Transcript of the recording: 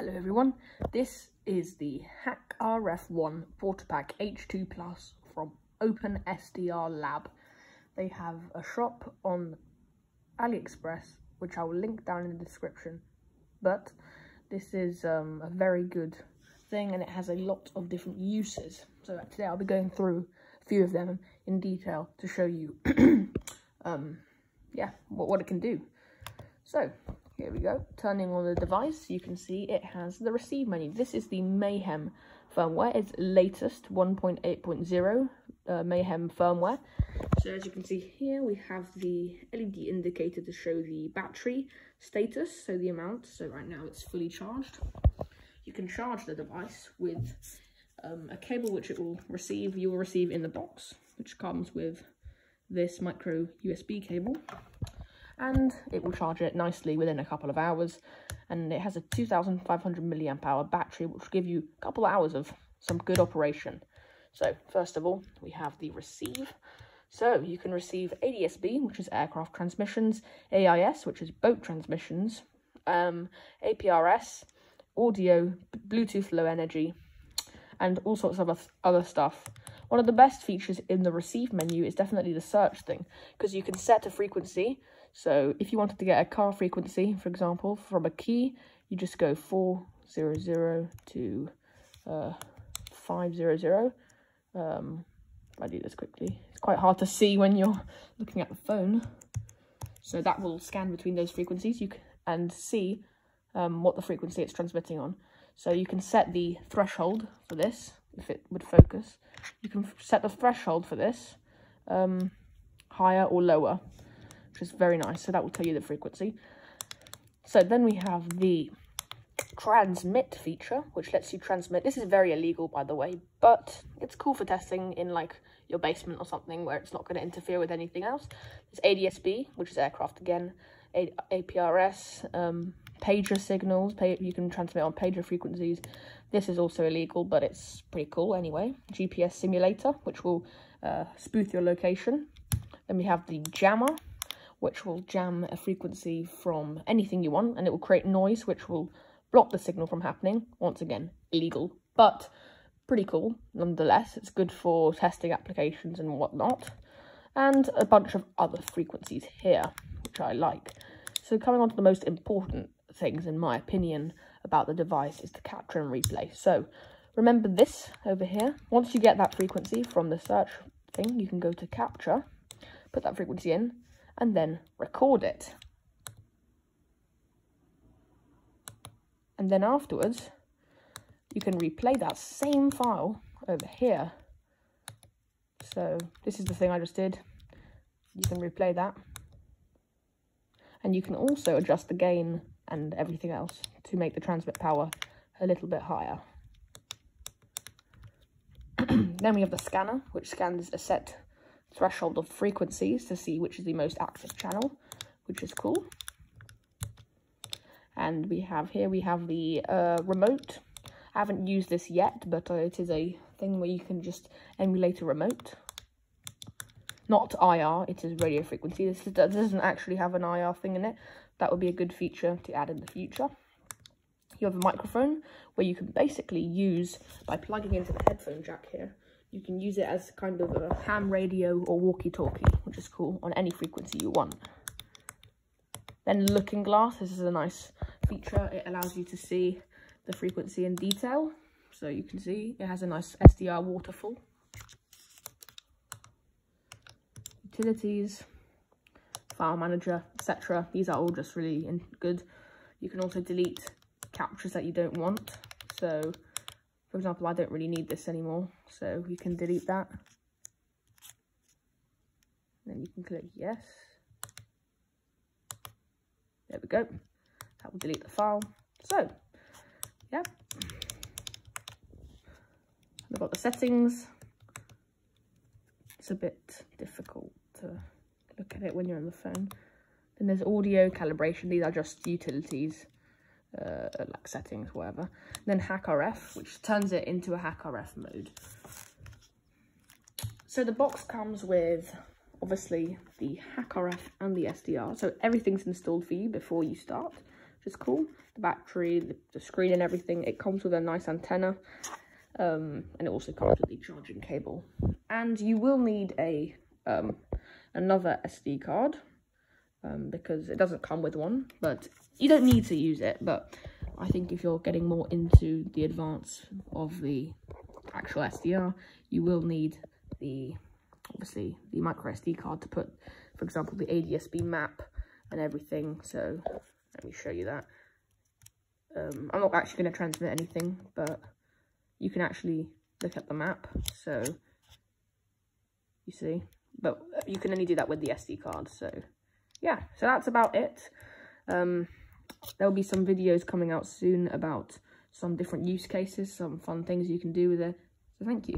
Hello everyone, this is the HackRF One Pack H2 Plus from OpenSDR Lab. They have a shop on AliExpress, which I will link down in the description. But this is um, a very good thing and it has a lot of different uses. So today I'll be going through a few of them in detail to show you, um, yeah, what, what it can do. So here we go. Turning on the device, you can see it has the receive menu. This is the Mayhem firmware. It's latest 1.8.0 uh, Mayhem firmware. So as you can see here, we have the LED indicator to show the battery status, so the amount. So right now it's fully charged. You can charge the device with um, a cable which it will receive. You will receive in the box, which comes with this micro USB cable and it will charge it nicely within a couple of hours. And it has a 2500 milliamp hour battery which will give you a couple of hours of some good operation. So first of all we have the receive. So you can receive ADSB which is aircraft transmissions AIS which is boat transmissions um, APRS audio Bluetooth low energy and all sorts of other stuff. One of the best features in the receive menu is definitely the search thing because you can set a frequency so if you wanted to get a car frequency, for example, from a key, you just go 400 to uh, 500. Um, I do this quickly, it's quite hard to see when you're looking at the phone. So that will scan between those frequencies you can, and see um, what the frequency it's transmitting on. So you can set the threshold for this, if it would focus. You can set the threshold for this um, higher or lower which is very nice. So that will tell you the frequency. So then we have the transmit feature, which lets you transmit. This is very illegal, by the way, but it's cool for testing in like your basement or something where it's not going to interfere with anything else. There's ADSB, which is aircraft again, A APRS, um, pager signals. you can transmit on pager frequencies. This is also illegal, but it's pretty cool anyway. GPS simulator, which will uh, spoof your location. Then we have the jammer, which will jam a frequency from anything you want and it will create noise which will block the signal from happening. Once again, illegal, but pretty cool nonetheless. It's good for testing applications and whatnot. And a bunch of other frequencies here, which I like. So coming on to the most important things, in my opinion, about the device is the capture and replay. So remember this over here. Once you get that frequency from the search thing, you can go to capture, put that frequency in, and then record it. And then afterwards, you can replay that same file over here. So this is the thing I just did. You can replay that. And you can also adjust the gain and everything else to make the transmit power a little bit higher. then we have the scanner, which scans a set threshold of frequencies to see which is the most active channel, which is cool. And we have here, we have the uh, remote. I haven't used this yet, but uh, it is a thing where you can just emulate a remote. Not IR, it is radio frequency. This, is, this doesn't actually have an IR thing in it. That would be a good feature to add in the future. You have a microphone where you can basically use, by plugging into the headphone jack here, you can use it as kind of a ham radio or walkie-talkie, which is cool, on any frequency you want. Then looking glass, this is a nice feature. It allows you to see the frequency in detail. So you can see it has a nice SDR waterfall. Utilities, file manager, etc. These are all just really good. You can also delete captures that you don't want. So for example, I don't really need this anymore, so you can delete that. Then you can click yes. There we go. That will delete the file. So, yeah. I've got the settings. It's a bit difficult to look at it when you're on the phone. Then there's audio calibration. These are just utilities uh, like settings, whatever. Then HackRF, which turns it into a HackRF mode. So the box comes with obviously the HackRF and the SDR. So everything's installed for you before you start, which is cool. the battery, the, the screen and everything. It comes with a nice antenna. Um, and it also comes with the charging cable. And you will need a um, another SD card um, because it doesn't come with one, but you don't need to use it. But I think if you're getting more into the advance of the actual SDR, you will need the obviously the micro SD card to put, for example, the ADSB map and everything. So let me show you that. Um, I'm not actually going to transmit anything, but you can actually look at the map. So you see, but you can only do that with the SD card. So yeah, so that's about it. Um, there'll be some videos coming out soon about some different use cases, some fun things you can do with it. So thank you.